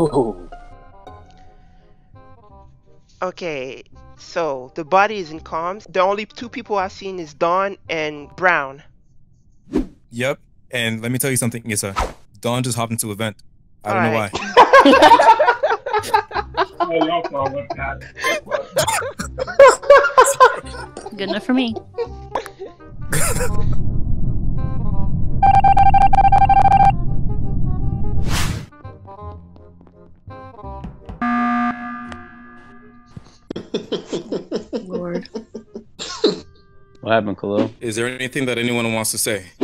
Ooh. Okay, so the body is in comms. The only two people I've seen is Don and Brown. Yep. And let me tell you something, Issa. Don just hopped into a vent. I don't Alright. know why. Good enough for me. Lord. What happened, Khalil? Is there anything that anyone wants to say?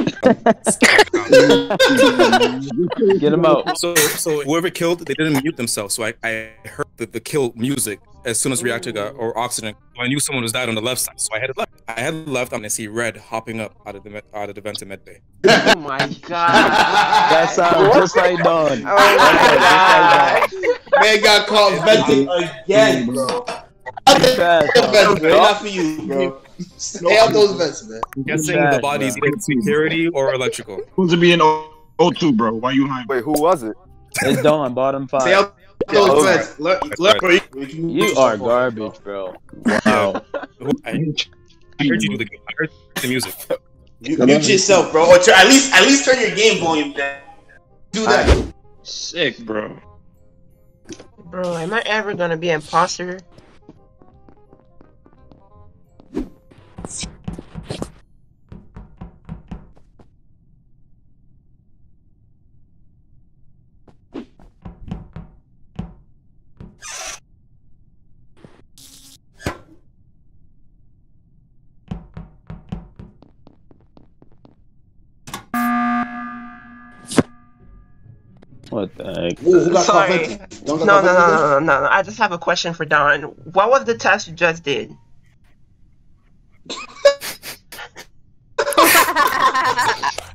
Get him out. So, so whoever killed, they didn't mute themselves. So I, I heard the, the kill music as soon as reactor got or oxygen. So I knew someone was died on the left side. So I had left. I had left. I'm gonna see red hopping up out of the med- out of the vent to med bay. Oh my god. That sounds just like Don. Oh my god. Man got caught venting again, bro. Trash, Vents, Don. man. Not for you, bro. Stay out those vents, man. I'm guessing Trash, the body's bro. either security or electrical. Who's to be in O2, bro. Why you hiding? Wait, who was it? It's Don, bottom five. Stay five. out those Oh, vents. Learn, That's right. bro. We can- You are garbage, bro. Wow. I, I heard you do the I heard the music. You, mute yourself, bro. Or try, at least, at least turn your game volume down. Do that. Sick, bro. Bro, am I ever gonna be an imposter? What the heck? Ooh, who got caught Sorry. No, no, no, no, no, no, no. I just have a question for Don. What was the test you just did?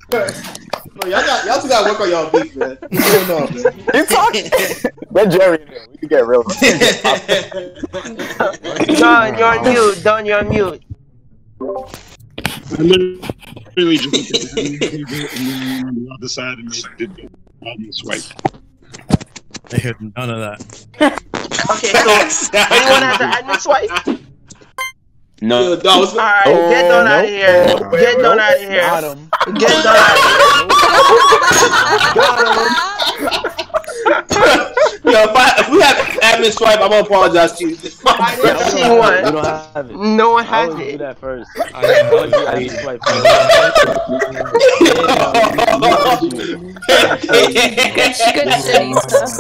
Bro, y'all got, y'all two got to work on y'all beef, man. What's going man? You talking? Let Jerry in there. We can get real. Don, you're on mute. Don, you're on mute. I literally just looked at the on the other side and they did the body swipe. I heard none of that. Okay, so anyone has an admin swipe? No. Yo, dog, what's Alright, Oh, get Don out of nope. here. Get Don out of here. Got him. Get Don out of here. Yo, if, I, if we have admin swipe, I'm gonna apologize to you. I We didn't see don't one. have it. No one I has always do it. that first. I, I always do admin swipe first. Good city stuff.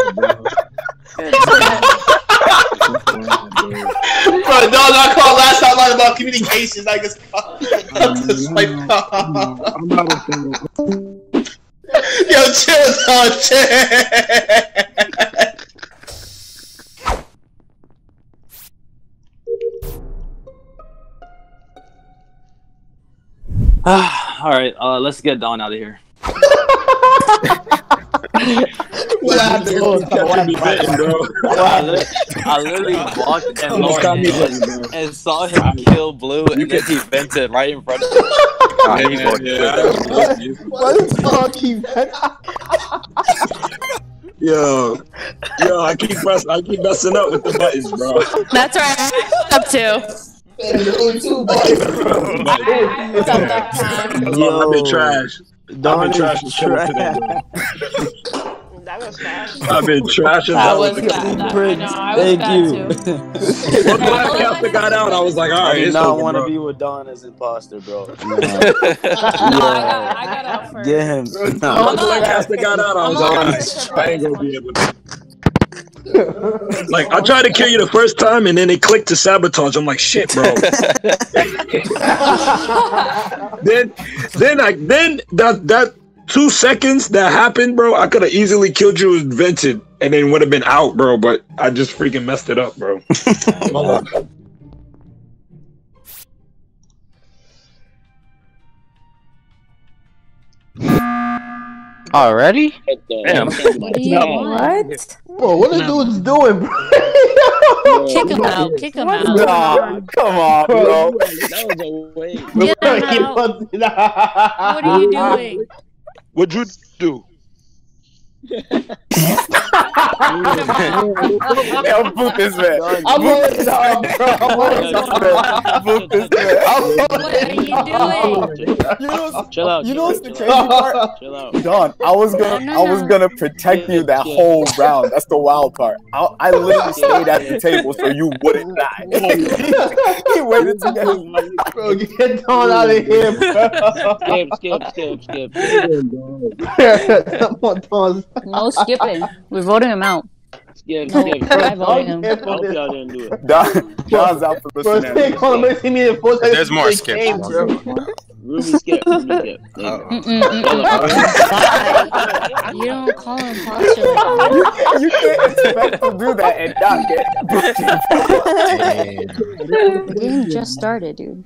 Bro, no, no, I called last time line about communications. I guess swipe. I'm not a. Yo, chill, dog, chill. All right, uh, let's get Don out of here. What happened? Catching me betting, bro. I literally, I literally walked and, Almost got me betting, bro. and saw him kill Blue, and then he vented right in front of me. Nah, he Yeah, fucked yeah, with I don't know. What is talking, man? Yo, yo, I keep press, I keep messing up with the buttons, bro. That's right. Up to. There's boys. It's up that time. Yo, I've been trash. I've been is trash as killer today, That was fast. I've been trash as That was the bad. Prince, know. Was thank you. too. Once Black Panther got out, I was like, all I right, did it's not want to be with Dawn as imposter, bro. No, I got, I got out first. Get him. Once Black Panther got out, I was like, not all first right, I ain't gonna be able to. Like, I tried to kill you the first time, and then it clicked to sabotage. I'm like, shit, bro. then, then I, then that that two seconds that happened, bro, I could have easily killed you with vented, and then would have been out, bro. But I just freaking messed it up, bro. Already? Damn. What? do you? Bro, what the dude's doing, bro? Kick him out. Kick him out. Nah, come on, bro. That was a waste. Get him out. What are you fucked it up. doing? What'd you do? Yo, boot this man. I'm Boot on his side, bro. I'm on his side. Boot this man. What are you doing? You know, Chill out. you know what's the crazy part? Chill out. Don, I was gonna, No, no, I was gonna protect you that whole round. That's the wild part. I, I literally stayed at the table so you wouldn't die. he waited to get his Bro, get Don out of here, bro. Skip, skip, skip, skip. I'm on Don's No skipping. We're voting him out. Skip, No, skip. I voted him. I hope y'all didn't do it. Don, Don's out for Bro, listening. stay calm. Let's see me in full There's more They skips. came, bro. Ruby skip. Ruby skip. There you. Mm-mm, mm-mm. You don't call him imposter like that. You can't expect to do that and not get The game just started, dude.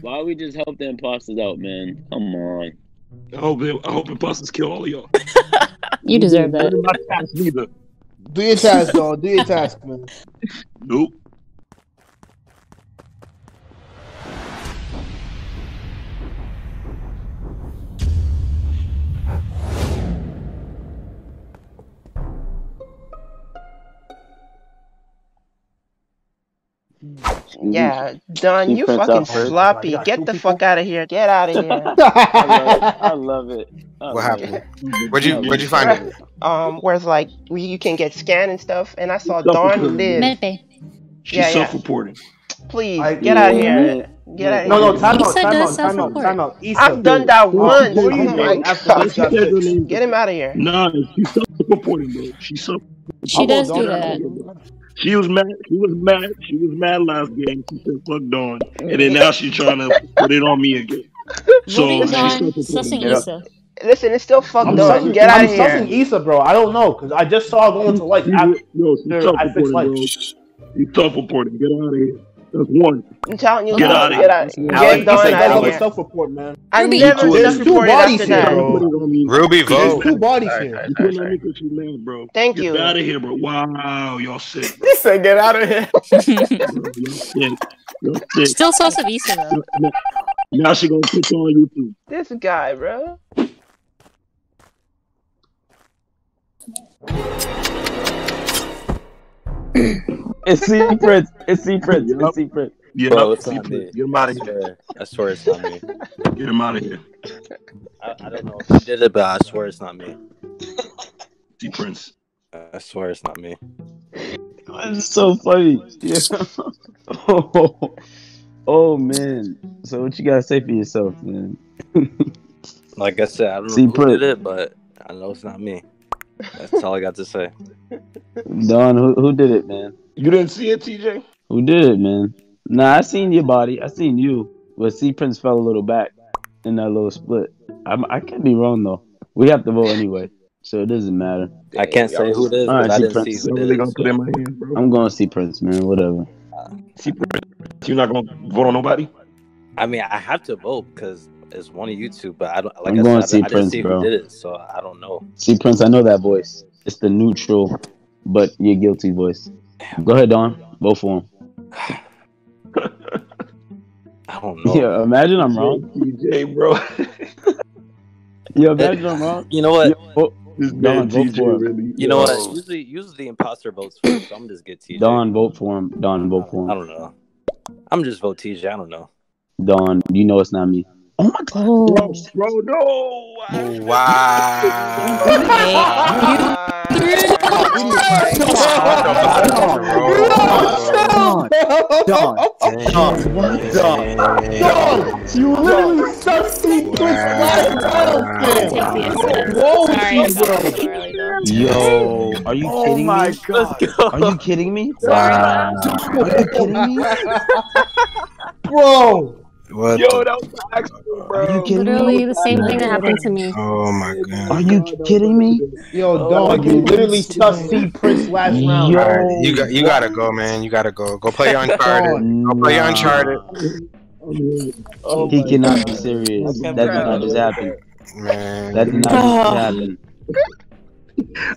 Why don't we just help the imposters out, man? Come on. I hope they, I hope imposters kill all of y'all. You deserve that. Not task neither. Do your task, Don. Do your task, man. Nope. Yeah, Don, you fucking sloppy. You Get the people? fuck out of here. Get out of here. I love it. I What love it. happened? Where'd you Where'd you find it? Um, where it's like we, you can get scanned and stuff, and I saw Don live. Medbay. She's Yeah, yeah. self-reporting. Please I- get out of here. Get out of No, here. no, time out, Issa time does out, time out, self-report. time out. Issa, I've done that once. Before Oh you my vote, god. this got fixed. Get him out of here. Nah, she's self-reporting, bro. She's self. She does do Don. that. She was mad. She was mad. She was mad last game. She said, "Fuck Don," and then now she's trying to put it on me again. So Voting she's Don, sussing Issa. Listen, it's still fuck I'm Don. sussing, Get out I'm of here. sussing Issa, bro. I don't know because I just saw her going to like. She's, after. yo, she's I self-reporting, fixed bro. lights. She's self-reporting. Get out of here. That's one. I'm telling you, Get out of get out. here. Get Alex, Don Issa, out of here. self-report, man. I Ruby. never There's two bodies after here, that. bro. Put it. Ruby, There's two bodies Sorry, here. sorry, You sorry, put on me because you mad, bro. Thank Get you. out of here, bro. Wow, y'all sick. He said, "Get out of here." Y'all sick. Y'all sick. Still sus of Issa though. Now- Now she gonna put you on YouTube. This guy, bro. It's secret. It's secret. Yup. It's secret. Yeah, Bro, it's not get me. him out I of here. I swear it's not me. Get him out of here. I, I don't know if he did it, but I swear it's not me. See Prince. I swear it's not me. It's so funny. Yeah. oh, oh man. So what you gotta say for yourself, man? Like I said, I don't know See, who put- did it, but I know it's not me. That's all I got to say. Don, who who did it, man? You didn't see it, TJ? Who did it, man? Nah, I seen your body. I seen you. But C Prince fell a little back in that little split. I'm, I could be wrong though. We have to vote anyway, so it doesn't matter. I can't say who it is, All right, but I see, didn't Prince. see who So did they it. gonna put it so- in my hand, bro. I'm going to see Prince, man. Whatever. See Prince. You're not gonna vote on nobody? I mean, I have to vote because it's one of you two, but I don't. Like I'm I going said, to see I, didn't Prince, see bro. who did it, so I don't know. See Prince, I know that voice. It's the neutral, but you're guilty voice. Go ahead, Don. Vote for him. I don't know. Yeah, imagine I'm wrong. TJ, bro. Yeah, imagine I'm wrong. You know what? Yeah, oh, vote- This Don, man vote for him. really. You know Yo. what? Usually, usually the imposter votes first, so I'm just get TJ. Don, vote for him. Don, vote for him. I don't know. I'm just vote TJ. I don't know. Don, you know it's not me. Oh my god. Oh. Bro, bro, no. Don, Don, Don, You literally sucked me Prince last round, Take man. the Issa. Whoa, bro. saw it too early though. Yo, are you Oh kidding my me? god. Are you kidding me? Sorry. Are you kidding me? Bro. What? Yo, the- that was the accident, Are you kidding Literally me? the same thing that happened to me. oh my god. Are you kidding me? Yo, Oh dog, my you goodness. literally sucked C Prince last round. Yo. Alright, you got you gotta go, man. You gotta go. Go play Uncharted. Go play Nah. Uncharted, Oh He cannot be serious. That did not just happen. man. That did not just happen.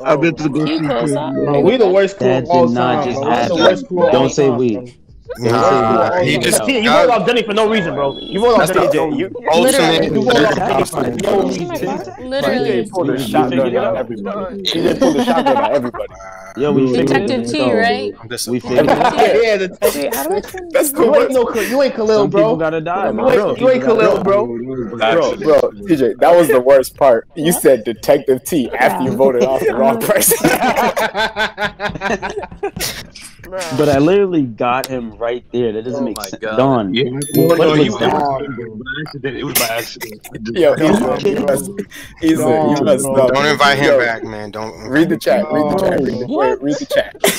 I've been to go You see close Prince, up. bro. Bro, we the worst crew That of all did not just bro. Happen. worst crew of all Don't say we. Bro. Nah, he just you voted off Denny for no reason, bro. You voted off Denny for. You, reason. ultimate. Voted off Denny for no reason. Literally. TJ pulled a shotgun on everybody. TJ pulled a shotgun on everybody. Yo, we Detective T, right? We figured. Yeah, yeah. The, That's you ain't no, you ain't Khalil, Some people gotta die, You bro. ain't, you ain't Khalil, bro. Bro, bro, TJ, that was the worst part. You said Detective T after you voted off the wrong person. But I literally got him right there. That doesn't Oh make sense. God. Don. Yeah, What no, was you that? It was by accident. Yo, Ethan, you messed, Ethan, you messed up. Don't invite him Yo, back, man. Don't Read the chat. Read the chat. Read the, wait, read the chat.